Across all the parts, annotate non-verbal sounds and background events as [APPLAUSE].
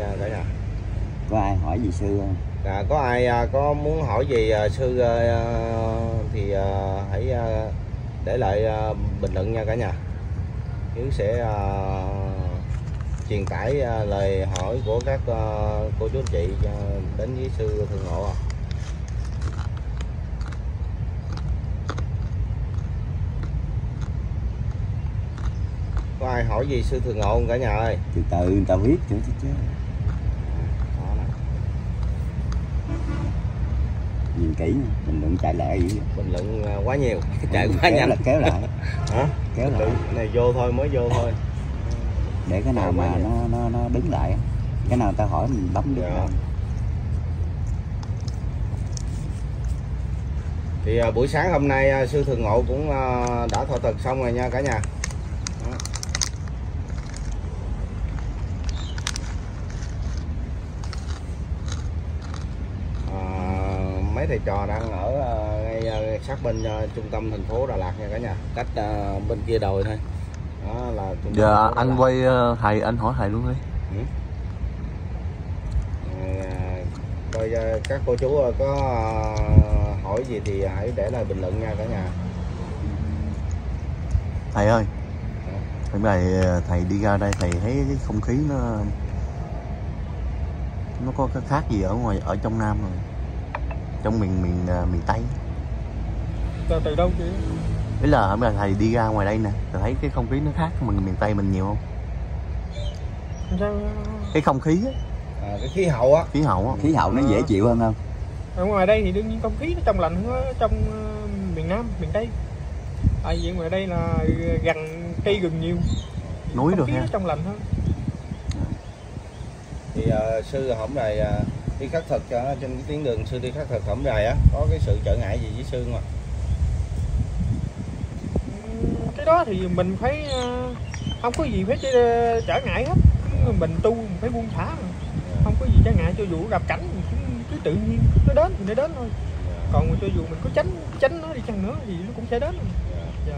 nha cả nhà. Có ai hỏi gì sư không? À, có ai à, có muốn hỏi gì à, sư à, thì à, hãy à, để lại à, bình luận nha cả nhà. Hiếu sẽ à, truyền tải à, lời hỏi của các à, cô chú anh chị à, đến với sư thương ngộ à. có ai hỏi gì sư thường ngộ không cả nhà ơi? Từ từ người ta viết chứ chứ chứ Đó nè. Nhìn kỹ mình đừng chạy lại gì bình luận à, quá nhiều [LAUGHS] chạy quá kéo nhanh. là kéo lại. [LAUGHS] Hả? Kéo lại. Này vô thôi mới vô thôi. Để cái nào mà nó nó nó đứng lại cái nào ta hỏi mình bấm đứng Dạ. thì à, buổi sáng hôm nay à, sư thường ngộ cũng đã thọ thực xong rồi nha cả nhà Đó. À, mấy thầy trò đang ở à, ngay à, sát bên à, trung tâm thành phố Đà Lạt nha cả nhà. Cách bên kia đồi thôi. Đó là trung Giờ Đà anh quay ờ, thầy anh hỏi thầy luôn đi. Ừ. À, các cô chú có hỏi gì thì hãy để lại bình luận nha cả nhà. Thầy ơi Dạ. hôm nay ờ, thầy đi ra đây thầy thấy cái không khí nó nó có cái khác gì ở ngoài ở trong nam rồi trong miền miền ờ, miền tây. Từ, từ đâu chị? Ý là hôm nay thầy đi ra ngoài đây nè. Thầy thấy cái không khí nó khác mình miền tây mình nhiều không? Sao cái không khí á, à, cái khí hậu á. Khí hậu á. Khí hậu nó dễ chịu hơn không? Ở ngoài đây thì đương nhiên không khí nó trong lành hơn trong ờ, miền nam miền tây. Tại vì ngoài đây là gần cây rừng nhiều. Núi không rồi khí ha. nó trong lành hơn. Thì à, sư hổng rày à, đi khắc thực à, trên cái tuyến đường sư đi khắc thực hổng rày á có cái sự trở ngại gì với sư không ạ? Cái đó thì mình phải ờ, không có gì phải trở- trở ngại hết. Mình tu mình phải buông thả mà. không có gì trở ngại cho dù gặp cảnh mình cứ, cứ tự nhiên nó đến thì nó đến thôi. Còn cho dù mình có tránh tránh nó đi chăng nữa thì nó cũng sẽ đến. Dạ.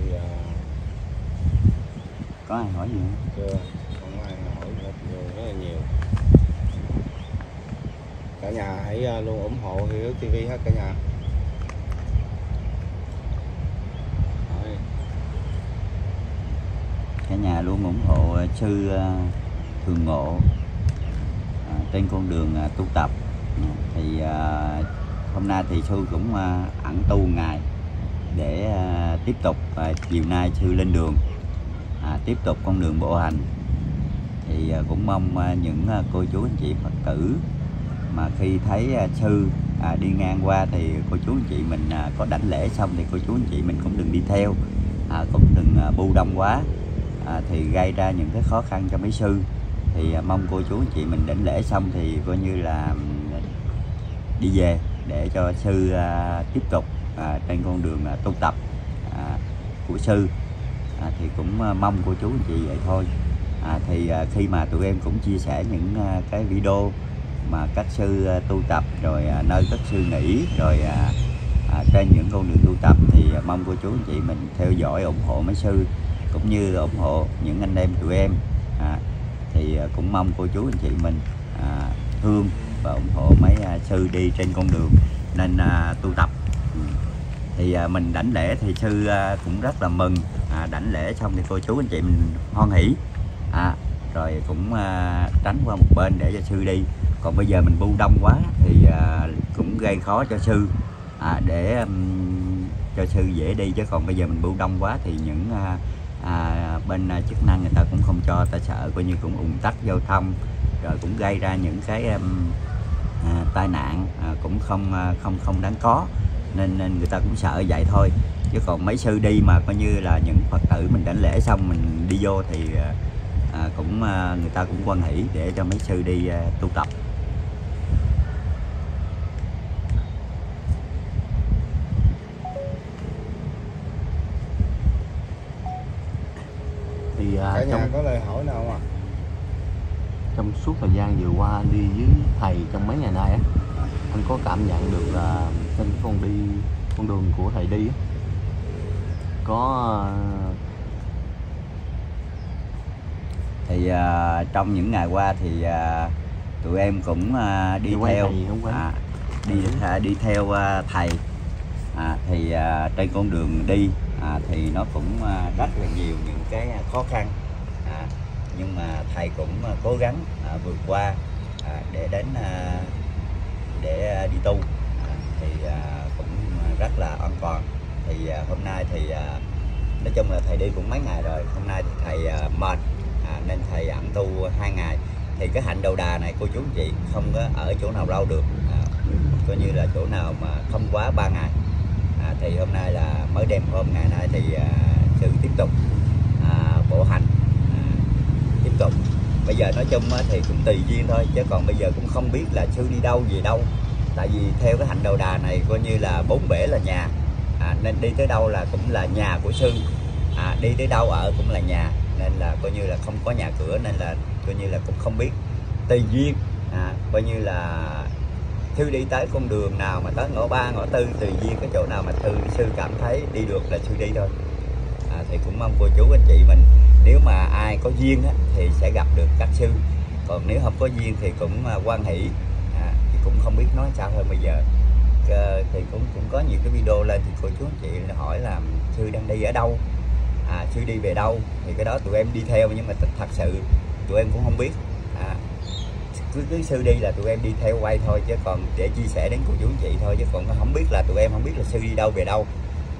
thì à, có ai hỏi gì không? Chưa không ai hỏi rất nhiều rất là nhiều. Cả nhà hãy à, luôn ủng hộ Hiếu TV hết cả nhà. Cả nhà luôn ủng hộ ờ, sư ờ, thường ngộ. Ờ, trên con đường ờ, tu tập. Ờ, thì ờ, hôm nay thì sư cũng ờ, ẩn tu ngày để ờ, tiếp tục ờ, chiều nay sư lên đường à, tiếp tục con đường bộ hành. Thì à, cũng mong à, những à, cô chú anh chị phật tử mà khi thấy sư à, đi ngang qua thì cô chú anh chị mình à, có đảnh lễ xong thì cô chú anh chị mình cũng đừng đi theo à, cũng đừng à, bu đông quá. À, thì gây ra những cái khó khăn cho mấy sư. Thì à, mong cô chú anh chị mình đảnh lễ xong thì coi như là đi về để cho sư à, tiếp tục à, trên con đường à, tu tập à, của sư à, thì cũng à, mong cô chú anh chị vậy thôi. À, thì à, khi mà tụi em cũng chia sẻ những à, cái video mà các sư à, tu tập rồi à, nơi các sư nghỉ rồi à, à, trên những con đường tu tập thì à, mong cô chú anh chị mình theo dõi ủng hộ mấy sư cũng như ủng hộ những anh em tụi em. À, thì à, cũng mong cô chú anh chị mình à, thương và ủng hộ mấy à, sư đi trên con đường nên à, tu tập thì à, mình đảnh lễ thì sư à, cũng rất là mừng à, đảnh lễ xong thì cô chú anh chị mình hoan hỷ. À, rồi cũng à, tránh qua một bên để cho sư đi. Còn bây giờ mình bu đông quá thì à, cũng gây khó cho sư. À, để um, cho sư dễ đi chứ còn bây giờ mình bu đông quá thì những à, à, bên à, chức năng người ta cũng không cho ta sợ coi như cũng ủng tắc giao thông rồi cũng gây ra những cái um, à, tai nạn à, cũng không à, không không đáng có nên, nên người ta cũng sợ vậy thôi. Chứ còn mấy sư đi mà coi như là những phật tử mình đảnh lễ xong mình đi vô thì à, à, cũng à, người ta cũng quan hỷ để cho mấy sư đi à, tu tập. Thì à, cả nhà trong có lời hỏi nào không ạ? Trong suốt thời gian vừa qua đi với thầy trong mấy ngày nay á anh có cảm nhận được là trên con đi con đường của thầy đi có ờ, thì à, trong những ngày qua thì à, tụi em cũng à, đi Đi quay theo. à, đi à, đi theo à, thầy. À, thì à, trên con đường đi à, thì nó cũng à, rất là nhiều những cái khó khăn. À, nhưng mà thầy cũng à, cố gắng à, vượt qua à, để đến à, để à, đi tu. Thì à, cũng rất là an toàn. Thì à, hôm nay thì nói chung là thầy đi cũng mấy ngày rồi. Hôm nay thì thầy mệt nên thầy ẩn tu hai ngày. Thì cái hạnh đầu đà này cô chú anh chị không có ở chỗ nào lâu được. Coi như là chỗ nào mà không quá ba ngày. À, thì hôm nay là mới đêm hôm ngày nay thì à, sư tiếp tục à, bộ hành à, tiếp tục bây giờ nói chung thì cũng tùy duyên thôi chứ còn bây giờ cũng không biết là sư đi đâu về đâu. Tại vì theo cái hạnh đầu đà này coi như là bốn bể là nhà. À, nên đi tới đâu là cũng là nhà của sư à, đi tới đâu ở cũng là nhà nên là coi như là không có nhà cửa nên là coi như là cũng không biết. Tùy duyên à, coi như là thư đi tới con đường nào mà tới ngõ ba ngõ tư tùy duyên cái chỗ nào mà thư sư cảm thấy đi được là sư đi thôi. À, thì cũng mong cô chú anh chị mình nếu mà ai có duyên á, thì sẽ gặp được các sư. Còn nếu không có duyên thì cũng à, quan hỷ. À, thì cũng không biết nói sao hơn bây giờ à, thì cũng cũng có nhiều cái video lên thì cô chú anh chị hỏi là sư đang đi ở đâu? À, sư đi về đâu? Thì cái đó tụi em đi theo nhưng mà thật sự tụi em cũng không biết. À, cứ cứ sư đi là tụi em đi theo quay thôi chứ còn để chia sẻ đến cô chú anh chị thôi chứ còn không biết là tụi em không biết là sư đi đâu về đâu.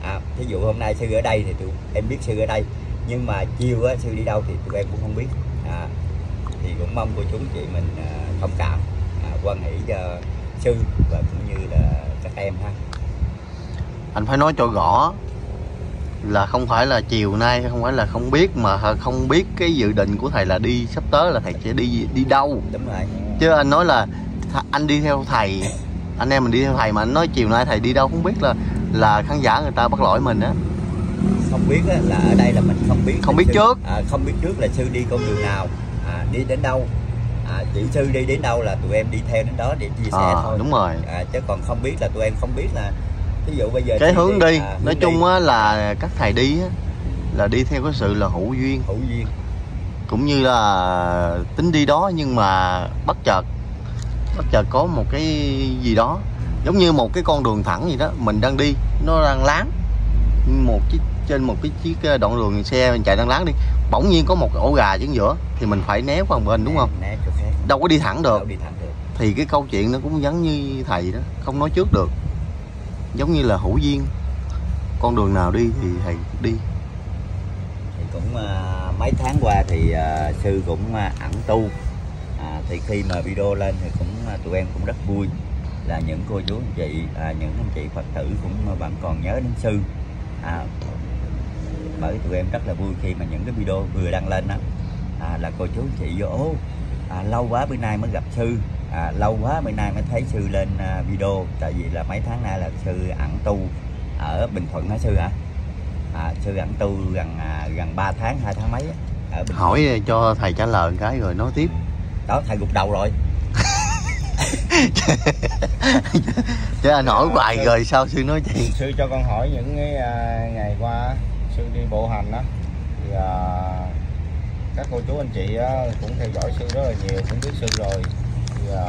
À, thí dụ hôm nay sư ở đây thì tụi em biết sư ở đây nhưng mà chiều á, sư đi đâu thì tụi em cũng không biết. À, thì cũng mong cô chú anh chị mình à, thông cảm à, quan hỷ cho sư và cũng như là các em ha. Anh phải nói cho rõ là không phải là chiều nay không phải là không biết mà không biết cái dự định của thầy là đi sắp tới là thầy sẽ đi đi đâu. Đúng rồi. Chứ anh nói là anh đi theo thầy anh em mình đi theo thầy mà anh nói chiều nay thầy đi đâu không biết là là khán giả người ta bắt lỗi mình á không biết á, là ở đây là mình không biết Không biết sư, trước. à, không biết trước là sư đi con đường nào à, đi đến đâu. À, chỉ sư đi đến đâu là tụi em đi theo đến đó để chia sẻ à, thôi. đúng rồi. À, chứ còn không biết là tụi em không biết là ví dụ bây giờ cái hướng đi à, nói chung á là các thầy đi á là đi theo cái sự là hữu duyên. Hữu duyên. Cũng như là tính đi đó nhưng mà bất chợt bất chợt có một cái gì đó giống như một cái con đường thẳng gì đó mình đang đi nó đang láng một chiếc trên một cái chiếc ờ, đoạn đường xe mình chạy đang láng đi bỗng nhiên có một ổ gà chính giữa thì mình phải né qua một bên đúng không? Né khác đâu có đi thẳng được. Đi thẳng được. Thì cái câu chuyện nó cũng giống như thầy đó không nói trước được. Giống như là hữu duyên. Con đường nào đi thì thầy đi. Thì cũng à, mấy tháng qua thì à, sư cũng à, ẩn tu. À, thì khi mà video lên thì cũng à, tụi em cũng rất vui. Là những cô chú anh chị à, những anh chị phật tử cũng vẫn còn nhớ đến sư à, bởi tụi em rất là vui khi mà những cái video vừa đăng lên đó à, là cô chú chị vô "Ồ, à, lâu quá bữa nay mới gặp sư. À, lâu quá bữa nay mới thấy sư lên à, video. Tại vì là mấy tháng nay là sư ẩn tu ở bình thuận hả sư hả? À, sư ẩn tu gần à, gần 3 tháng hai tháng mấy á, ở bình thuận. hỏi cho thầy trả lời cái rồi nói tiếp. Đó thầy gục đầu rồi chứ anh hỏi hoài rồi sao sư nói chuyện sư cho con hỏi những cái à, ngày qua sư đi bộ hành á thì à, các cô chú anh chị á, cũng theo dõi sư rất là nhiều cũng biết sư rồi. Thì à,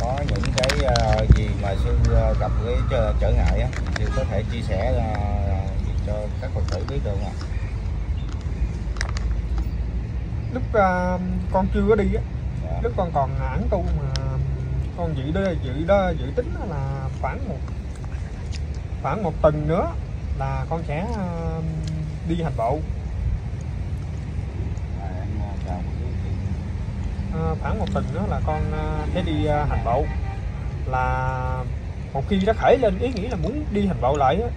có những cái à, gì mà sư à, gặp cái trở, trở ngại á sư có thể chia sẻ à, cho các phật tử biết được không ạ? Lúc à, con chưa có đi á Dạ. lúc con còn ẩn tu mà con dự đó dự đó dự tính đó là khoảng một khoảng một tuần nữa là con sẽ ờ, đi hành bộ. À, khoảng một tuần nữa là con ờ, sẽ đi hành bộ. Là một khi đã khởi lên ý nghĩ là muốn đi hành bộ lại á,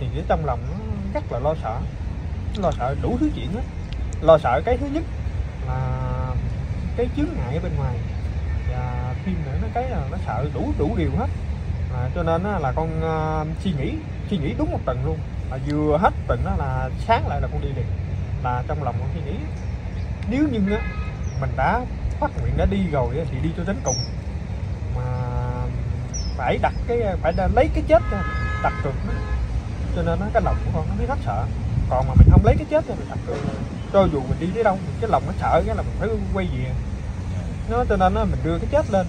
thì cái trong lòng nó rất là lo sợ. Lo sợ đủ thứ chuyện á lo sợ cái thứ nhất là cái chướng ngại ở bên ngoài và phim nữa nó cái là nó sợ đủ đủ điều hết. À, cho nên á, là con à, suy nghĩ suy nghĩ đúng một tuần luôn. À, vừa hết tuần đó là sáng lại là con đi liền. Là trong lòng con suy nghĩ nếu như á mình đã phát nguyện đã đi rồi á, thì đi cho đến cùng. Mà phải đặt cái phải lấy cái chết ra đặt cược cho nên nó cái lòng của con nó mới rất sợ. Còn mà mình không lấy cái chết ra mình đặt cược. Cho dù mình đi tới đâu cái lòng nó sợ cái là mình phải quay về nó cho nên nó mình đưa cái chết lên.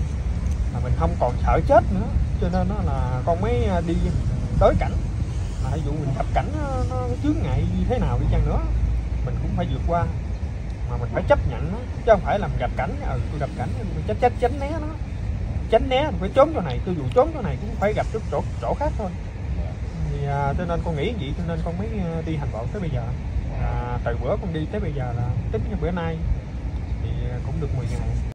Mà mình không còn sợ chết nữa. Cho nên nó là con mới à, đi tới cảnh. Mà ví dụ mình gặp cảnh nó, nó chướng ngại như thế nào đi chăng nữa mình cũng phải vượt qua. Mà mình phải chấp nhận nó chứ không phải làm gặp cảnh ừ tôi gặp cảnh tôi tránh tránh tránh né nó. Tránh né mình phải trốn chỗ này tôi dù trốn chỗ này cũng phải gặp chỗ chỗ, chỗ khác thôi. Thì à, cho nên con nghĩ vậy cho nên con mới đi hành bộ tới bây giờ. À, từ bữa con đi tới bây giờ là tính như bữa nay thì cũng được 10 ngày.